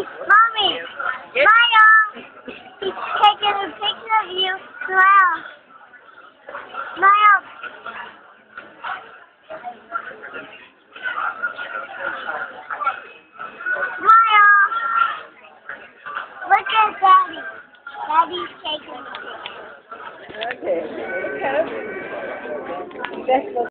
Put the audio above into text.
Hey, mommy. Maya. Um, He's taking a picture of you. Smile. Smile. Smile. Look at Daddy. Daddy's taking a picture. Okay. That's.